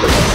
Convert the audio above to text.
Let's go.